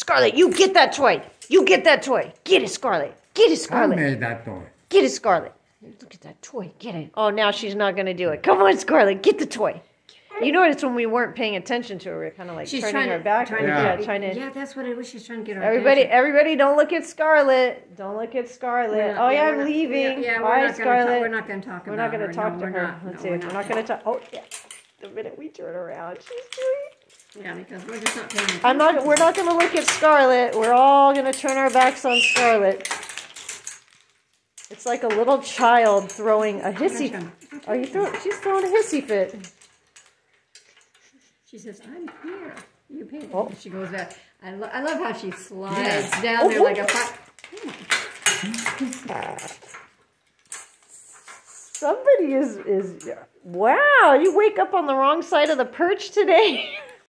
Scarlett, you get that toy. You get that toy. Get it, Scarlett. Get it, Scarlett. I Scarlett. made that toy. Get it, Scarlett. Look at that toy. Get it. Oh, now she's not going to do it. Come on, Scarlett. Get the toy. You notice when we weren't paying attention to her, we are kind of like She's turning trying her to, back. trying yeah, to get, trying to. Yeah, that's what I was. She's trying to get our Everybody, attention. everybody, don't look at Scarlett. Don't look at Scarlett. Not- oh yeah, I'm not- leaving. Yeah, yeah, Bye, we're not gonna Scarlett. talk, we're not going to talk We're about not going to talk no, to her. Not, Let's no, see. we're We're not not going to talk. Oh yeah. The minute we turn around, she's doing. Yeah, because we're just not paying attention. I'm not. We're not going to look at Scarlett. We're all going to turn our backs on Scarlett. It's like a little child throwing a hissy. Gotcha. Are you throwing? She's throwing a hissy fit. She says, I'm here. You pay. Oh. She goes back. I, lo- I love how she slides Yeah. down there Oh, like oh. a fi- Somebody is is. Wow! You wake up on the wrong side of the perch today.